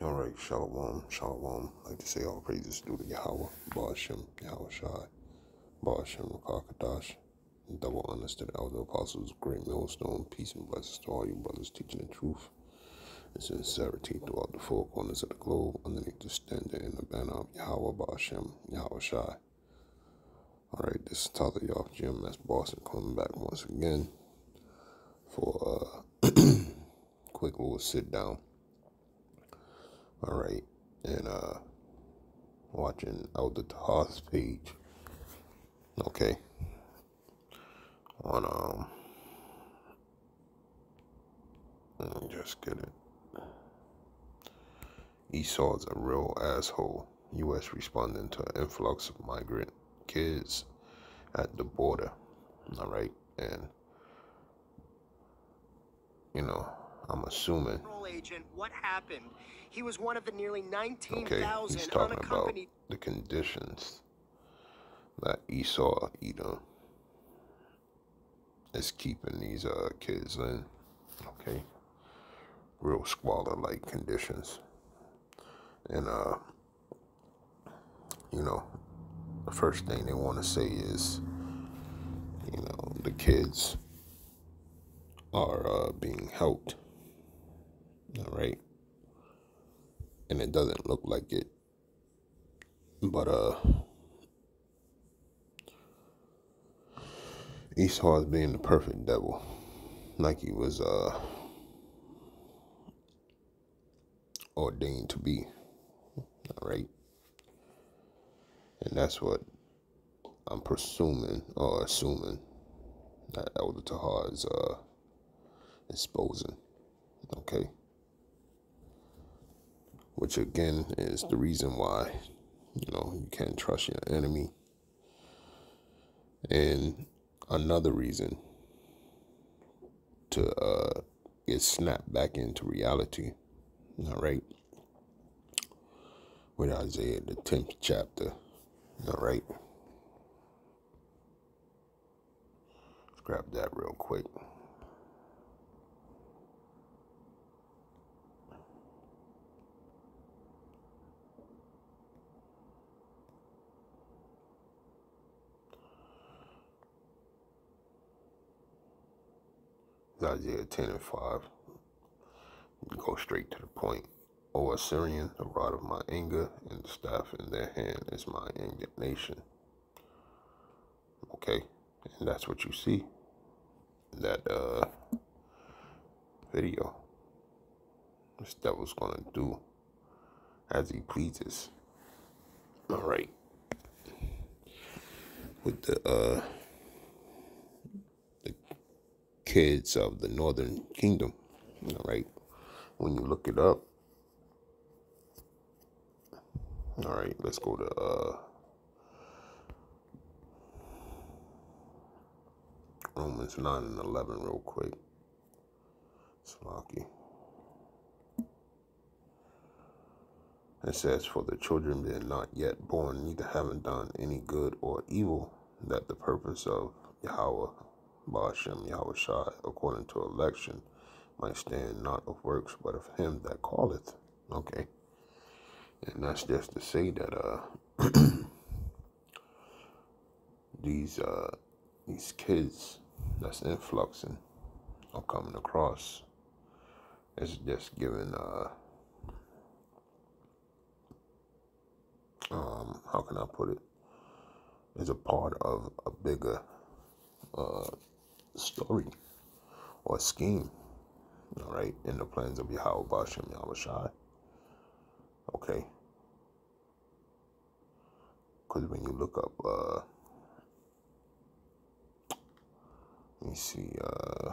All right, shalom, shalom. I like to say all praises due to Yahweh, Ba'ashem, Yahweh Shai, Ba'ashem, Rakakadash, double honors to the elder apostles, great millstone, peace and blessings to all you brothers teaching the truth. And sincerity throughout the four corners of the globe, underneath the standard and the banner of Yahweh, Ba'ashem, Yahweh Shai. All right, this is Tyler York, GMS Boston, coming back once again for uh, a quick little sit down all right, and uh, watching Elder Tahar's page. Okay. On um, let me just get it. Esau's a real asshole. U.S. responding to an influx of migrant kids at the border. All right, and you know, I'm assuming. Agent, what happened? He was one of the nearly 19,000 Okay, he's talking about the conditions that Esau Edom is keeping these uh kids in. Okay, real squalor-like conditions, and uh, you know, the first thing they want to say is, you know, the kids are uh, being helped. All right, and it doesn't look like it, but uh. Esau is being the perfect devil, like he was uh, ordained to be. All right, and that's what I'm presuming or assuming that Elder Tahar is uh, exposing. Okay, which again is the reason why you know you can't trust your enemy, and another reason to uh, get snapped back into reality. All right. With Isaiah, the 10th chapter. All right. Let's grab that real quick. Isaiah 10 and 5. Go straight to the point. O Assyrian, the rod of my anger, and the staff in their hand is my indignation. Okay, and that's what you see in that uh, video. This devil's gonna do as he pleases. All right, with the uh, kids of the Northern Kingdom. All right, when you look it up. All right, let's go to uh, Romans 9 and 11 real quick. Slocky. It says, For the children being not yet born, neither having done any good or evil, that the purpose of Yahweh, Ba'ashem, Yahweh Shai, according to election, might stand not of works, but of him that calleth. Okay. And that's just to say that uh these uh these kids that's influxing or coming across is just giving uh um how can I put it is a part of a bigger uh story or scheme all right in the plans of Yahweh Bashem Yahweh okay? Because when you look up uh let me see uh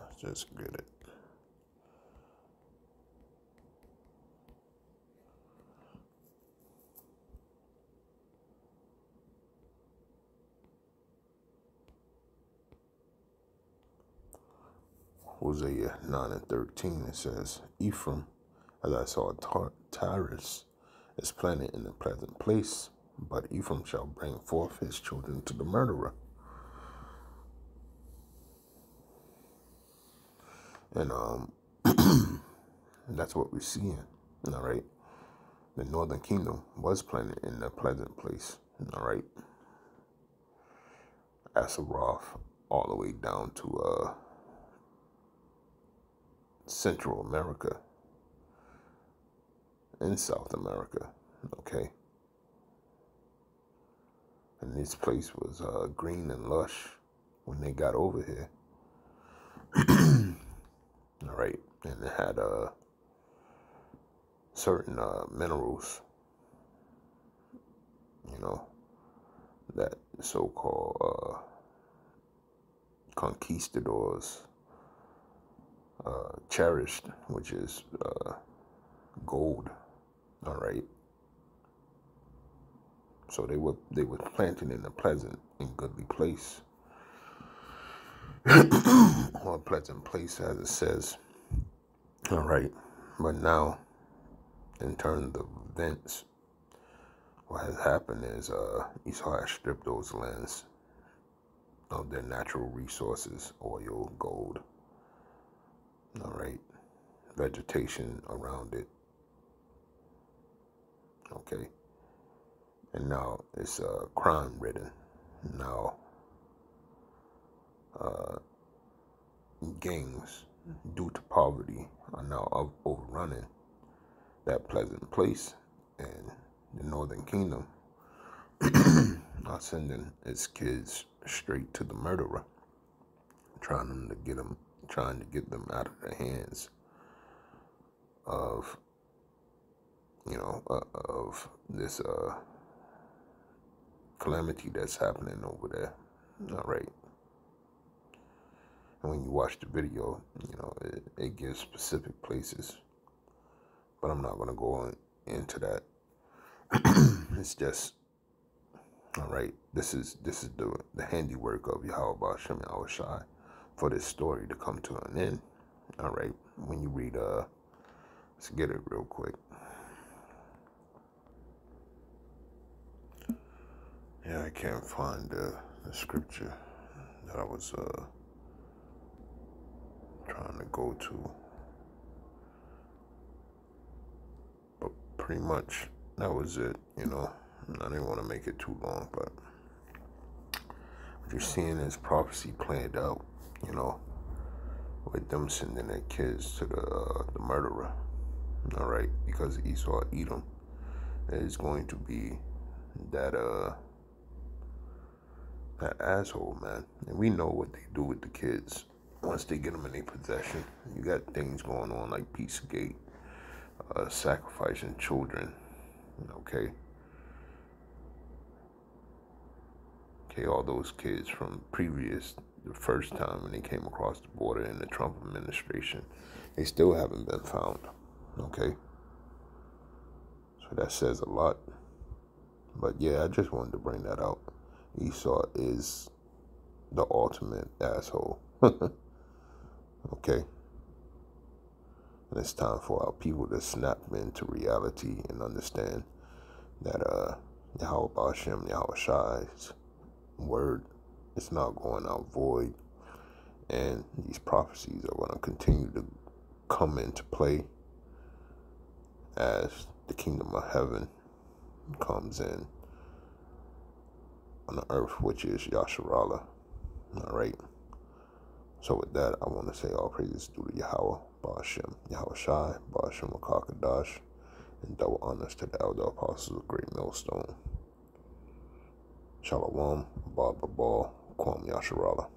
let's just get it Hosea 9 and 13, it says, Ephraim As I saw Tyrus is planted in a pleasant place, but Ephraim shall bring forth his children to the murderer. And um, that's what we're seeing. All right. The northern kingdom was planted in a pleasant place. All right. Asaroth all the way down to uh, Central America and South America. Okay. And this place was uh, green and lush when they got over here. All right. And it had uh, certain uh, minerals, you know, that so-called uh, conquistadors uh, cherished, which is uh, gold. All right. So they were they were planted in a pleasant and goodly place, or a pleasant place, as it says. All right, but now, in terms of events, what has happened is uh, Esau has stripped those lands of their natural resources, oil, gold. All right, vegetation around it. Okay and now it's uh, crime ridden. Now, uh, gangs, due to poverty, are now overrunning that pleasant place, and the Northern Kingdom are sending its kids straight to the murderer, trying to get them, trying to get them out of the hands of, you know, uh, of this uh, calamity that's happening over there. All right. And when you watch the video, you know, it, it gives specific places. But I'm not going to go on into that. it's just, all right, this is this is the, the handiwork of Yahweh Shem Shai for this story to come to an end. All right, when you read, uh, let's get it real quick. Yeah, I can't find the, the scripture that I was uh, go to. But pretty much that was it, you know. I didn't want to make it too long, but what you're seeing is prophecy played out, you know, with them sending their kids to the uh, the murderer. All right, because Esau Edom is going to be that uh that asshole, man. And we know what they do with the kids once they get them in their possession. You got things going on like Pizzagate, uh, sacrificing children, okay? Okay, all those kids from previous, the first time when they came across the border in the Trump administration, they still haven't been found, okay? So that says a lot. But yeah, I just wanted to bring that out. Esau is the ultimate asshole. okay? And it's time for our people to snap into reality and understand that uh, Yahweh Bashem, Yahweh Shai's word is not going out void. And these prophecies are going to continue to come into play as the kingdom of heaven comes in on the earth, which is Yasharala. All right. So with that, I want to say all praises due to Yahweh, Ba'ashem, Yahweh Shai, Ba'ashem Makakadash, and double honors to the elder apostles of Great Millstone. Shalom, Baba Ball, Kwam Yasharala.